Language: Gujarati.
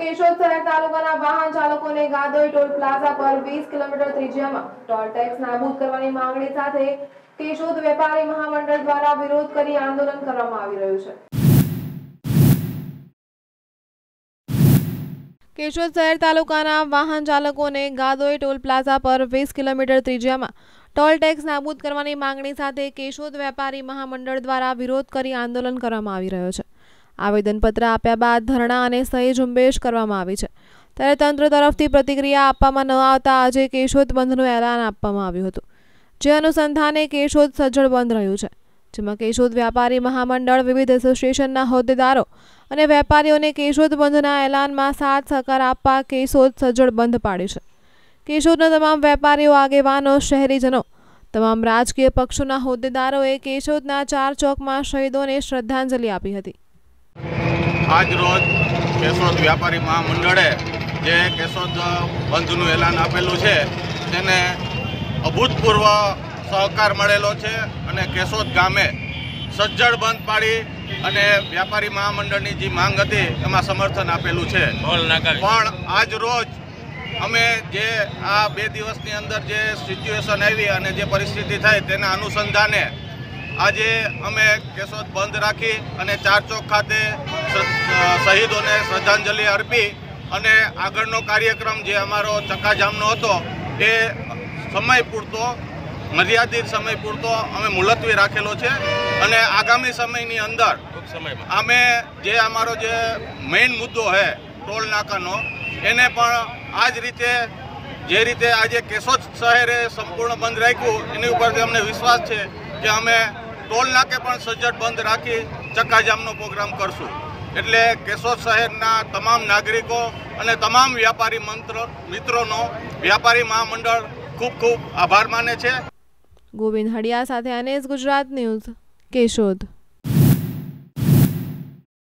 કેશોદ શહેર તાલુકાના વાહન ચાલકોને ગાદોઈ ટોલ પ્લાઝા પર વીસ કિલોમીટર ત્રિજ્યામાં ટોલ ટેક્સ નાબૂદ કરવાની માંગણી સાથે કેશોદ વેપારી મહામંડળ દ્વારા વિરોધ કરી આંદોલન કરવામાં આવી રહ્યું છે. કેશોદ શહેર તાલુકાના વાહન ચાલકોને ગાદોઈ ટોલ પ્લાઝા પર વીસ કિલોમીટર ત્રિજ્યામાં ટોલ ટેક્સ નાબૂદ કરવાની માંગણી સાથે કેશોદ વેપારી મહામંડળ દ્વારા વિરોધ કરી આંદોલન કરવામાં આવી રહ્યો છે. આવેદનપત્ર આપ્યા બાદ ધરણા અને સહી ઝુંબેશ કરવામાં આવી છે. ત્યારે તંત્ર તરફથી પ્રતિક્રિયા આપવામાં ન આવતા આજે કેશોદ બંધનું એલાન આપવામાં આવ્યું હતું. જે અનુસંધાને કેશોદ સજ્જડ બંધ રહ્યું છે. જેમાં કેશોદ વ્યાપારી મહામંડળ, વિવિધ એસોસિએશનના હોદ્દેદારો અને વેપારીઓને કેશોદ બંધના એલાનમાં સાથ સહકાર આપવા કેશોદ સજ્જડ બંધ પાડ્યું છે. કેશોદના તમામ વેપારીઓ, આગેવાનો, શહેરીજનો, તમામ રાજકીય પક્ષોના હોદ્દેદારોએ કેશોદના ચાર ચોકમાં શહીદોને શ્રદ્ધાંજલિ આપી હતી. આજ રોજ કેશોદ વ્યાપારી મહામંડળે જે કેશોદ બંધનું એલાન આપેલું છે તેને અભૂતપૂર્વ સહકાર મળેલો છે અને કેશોદ ગામે સજ્જડ બંધ પાડી અને વ્યાપારી મહામંડળની જે માંગ હતી એમાં સમર્થન આપેલું છે. પણ આજ રોજ અમે જે આ બે દિવસની અંદર જે સિચ્યુએશન આવી અને જે પરિસ્થિતિ થઈ તેના અનુસંધાને આજે અમે કેશોદ બંધ રાખી અને ચાર ચોક ખાતે શહીદોને શ્રદ્ધાંજલિ અર્પી અને આગળનો કાર્યક્રમ જે અમારો ચક્કાજામનો હતો એ સમય પૂરતો મર્યાદિત સમય પૂરતો અમે મુલતવી રાખેલો છે અને આગામી સમયની અંદર અમે જે અમારો જે મેઇન મુદ્દો છે ટોલ નાકાનો એને પણ આ જ રીતે જે રીતે આજે કેશોદ શહેરે સંપૂર્ણ બંધ રાખ્યું એની ઉપરથી અમને વિશ્વાસ છે કે અમે ટોલ નાકે પણ સજ્જડ બંધ રાખી ચક્કાજામનો પ્રોગ્રામ કરશું. એટલે કેશોદ શહેરના તમામ નાગરિકો અને તમામ વ્યાપારી મંત્ર, મિત્રોનો વ્યાપારી મહામંડળ ખૂબ ખૂબ આભાર માને છે. ગોવિંદ હડિયા સાથે અનેસ ગુજરાત ન્યૂઝ, કેશોદ.